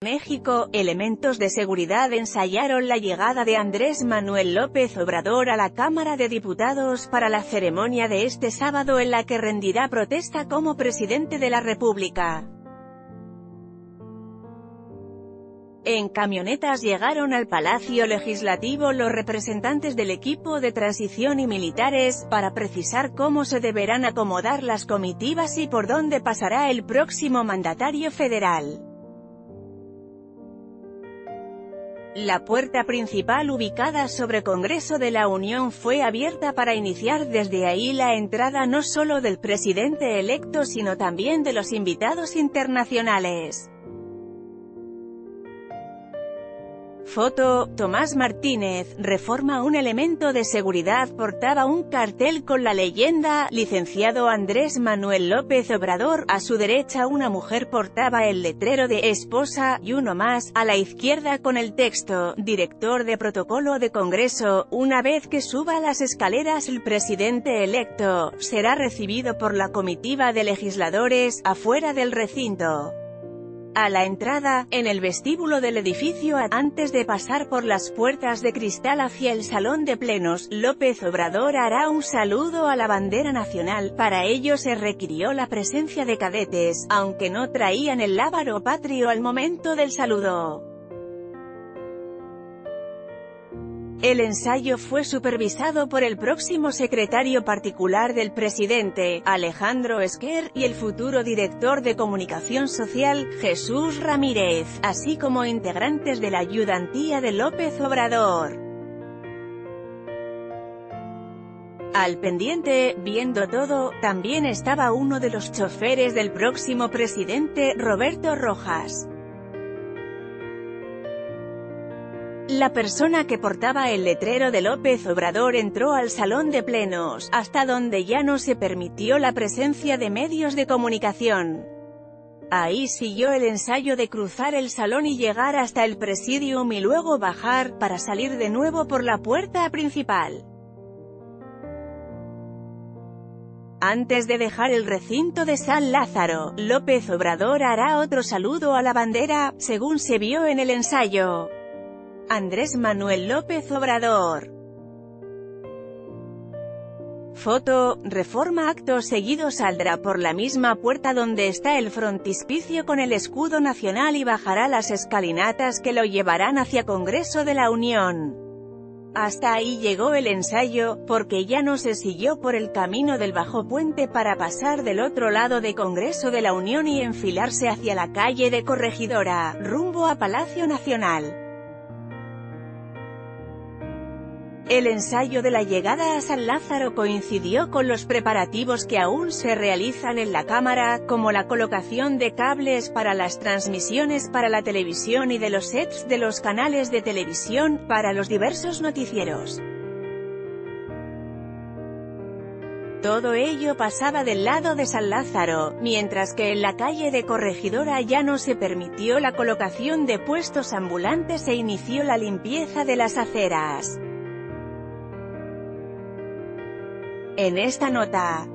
México, elementos de seguridad ensayaron la llegada de Andrés Manuel López Obrador a la Cámara de Diputados para la ceremonia de este sábado en la que rendirá protesta como presidente de la República. En camionetas llegaron al Palacio Legislativo los representantes del equipo de transición y militares, para precisar cómo se deberán acomodar las comitivas y por dónde pasará el próximo mandatario federal. La puerta principal ubicada sobre Congreso de la Unión fue abierta para iniciar desde ahí la entrada no solo del presidente electo sino también de los invitados internacionales. Foto, Tomás Martínez, reforma un elemento de seguridad portaba un cartel con la leyenda, licenciado Andrés Manuel López Obrador, a su derecha una mujer portaba el letrero de esposa, y uno más, a la izquierda con el texto, director de protocolo de Congreso, una vez que suba las escaleras el presidente electo, será recibido por la comitiva de legisladores, afuera del recinto. A la entrada, en el vestíbulo del edificio antes de pasar por las puertas de cristal hacia el salón de plenos, López Obrador hará un saludo a la bandera nacional, para ello se requirió la presencia de cadetes, aunque no traían el lábaro patrio al momento del saludo. El ensayo fue supervisado por el próximo secretario particular del presidente, Alejandro Esquer, y el futuro director de comunicación social, Jesús Ramírez, así como integrantes de la ayudantía de López Obrador. Al pendiente, viendo todo, también estaba uno de los choferes del próximo presidente, Roberto Rojas. La persona que portaba el letrero de López Obrador entró al salón de plenos, hasta donde ya no se permitió la presencia de medios de comunicación. Ahí siguió el ensayo de cruzar el salón y llegar hasta el presidium y luego bajar, para salir de nuevo por la puerta principal. Antes de dejar el recinto de San Lázaro, López Obrador hará otro saludo a la bandera, según se vio en el ensayo. Andrés Manuel López Obrador. Foto, Reforma acto seguido saldrá por la misma puerta donde está el frontispicio con el escudo nacional y bajará las escalinatas que lo llevarán hacia Congreso de la Unión. Hasta ahí llegó el ensayo, porque ya no se siguió por el camino del Bajo Puente para pasar del otro lado de Congreso de la Unión y enfilarse hacia la calle de Corregidora, rumbo a Palacio Nacional. El ensayo de la llegada a San Lázaro coincidió con los preparativos que aún se realizan en la Cámara, como la colocación de cables para las transmisiones para la televisión y de los sets de los canales de televisión, para los diversos noticieros. Todo ello pasaba del lado de San Lázaro, mientras que en la calle de Corregidora ya no se permitió la colocación de puestos ambulantes e inició la limpieza de las aceras. En esta nota,